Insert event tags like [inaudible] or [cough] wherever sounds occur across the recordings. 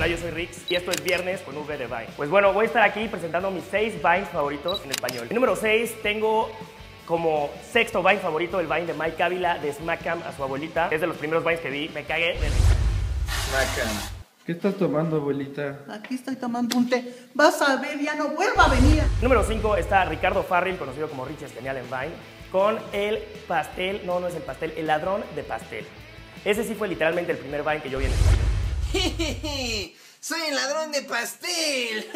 yo soy Rix y esto es Viernes con V de Vine. Pues bueno, voy a estar aquí presentando mis 6 Vines favoritos en español. El número 6 tengo como sexto Vine favorito el Vine de Mike Ávila de Smackam a su abuelita. Es de los primeros Vines que vi, me cagué. ¿Qué estás tomando, abuelita? Aquí estoy tomando un té. Vas a ver, ya no vuelva a venir. Número 5 está Ricardo Farril, conocido como Richie es Genial en Vine, con el pastel, no, no es el pastel, el ladrón de pastel. Ese sí fue literalmente el primer Vine que yo vi en español. [laughs] Soy el ladrón de pastel.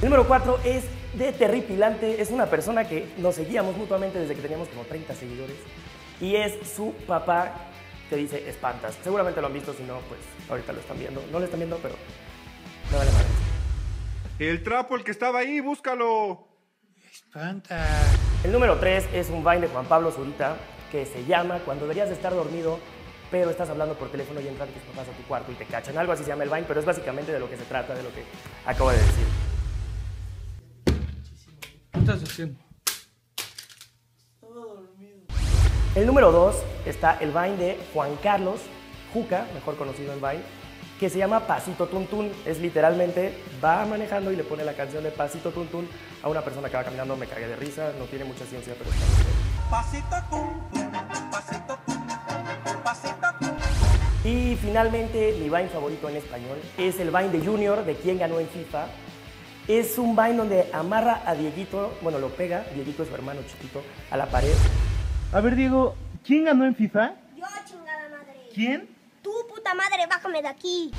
El [laughs] número 4 es de Terripilante, es una persona que nos seguíamos mutuamente desde que teníamos como 30 seguidores y es su papá que dice espantas. Seguramente lo han visto, si no, pues ahorita lo están viendo. No lo están viendo, pero no vale madre. El trapo, el que estaba ahí, búscalo. Espanta. El número 3 es un Vine de Juan Pablo Zurita que se llama Cuando deberías de estar dormido, pero estás hablando por teléfono y entran tus papás a tu cuarto y te cachan. Algo así se llama el Vine, pero es básicamente de lo que se trata, de lo que acabo de decir. ¿Qué estás haciendo? El número 2 está el Vine de Juan Carlos Juca, mejor conocido en Vine, que se llama Pasito Tuntún. Es literalmente va manejando y le pone la canción de Pasito Tuntún a una persona que va caminando. Me cagué de risa, no tiene mucha ciencia, pero está muy bien. Pasito tum, pasito. Y finalmente, mi Vine favorito en español es el Vine de Junior, de quien ganó en FIFA. Es un Vine donde amarra a Dieguito, bueno, lo pega, Dieguito es su hermano chiquito, a la pared. A ver, Diego, ¿quién ganó en FIFA? Yo, chingada madre. ¿Quién? Tú, puta madre, bájame de aquí.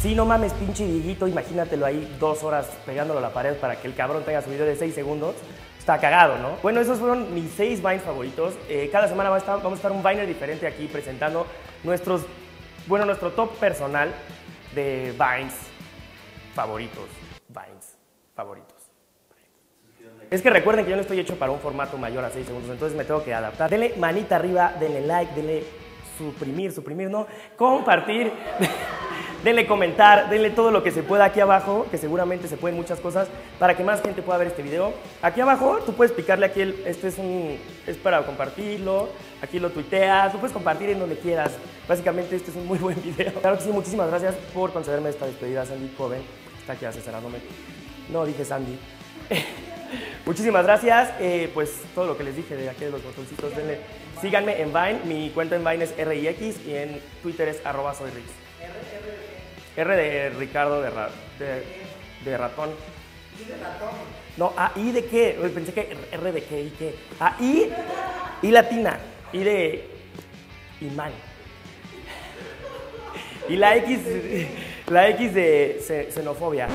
Sí, no mames, pinche Dieguito, imagínatelo ahí dos horas pegándolo a la pared para que el cabrón tenga su video de 6 segundos. Está cagado, ¿no? Bueno, esos fueron mis seis Vines favoritos. Eh, cada semana va a estar- vamos a estar un Viner diferente aquí presentando nuestros, bueno, nuestro top personal de Vines favoritos. Vines favoritos. Es que recuerden que yo no estoy hecho para un formato mayor a 6 segundos, entonces me tengo que adaptar. Denle manita arriba, denle like, denle suprimir, suprimir, no, compartir, [laughs] denle comentar, denle todo lo que se pueda aquí abajo, que seguramente se pueden muchas cosas, para que más gente pueda ver este video. Aquí abajo tú puedes picarle aquí, el, este es un, es para compartirlo, aquí lo tuiteas, lo puedes compartir en donde quieras. Básicamente este es un muy [laughs] buen video. Claro que sí, muchísimas gracias por concederme esta despedida, Sandy Joven. Está aquí asesorándome. No, dije Sandy. [laughs] Muchísimas gracias. Eh, pues todo lo que les dije de aquí de los botoncitos, denle. Síganme en Vine. Mi cuenta en Vine es RIX y en Twitter es arroba soy Rix. R de Ricardo de, ra- de, de ratón. ¿I de ratón? No, ¿a I de qué? Pensé que R de qué y qué. A I, I latina. I de imán. [laughs] Y la X, la X de xe- xenofobia.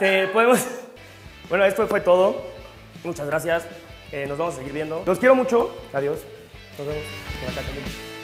Te podemos. Bueno, esto fue todo. Muchas gracias. Eh, nos vamos a seguir viendo. Los quiero mucho. Adiós. Nos vemos por acá también.